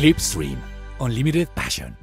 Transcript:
Clipstream. Unlimited passion.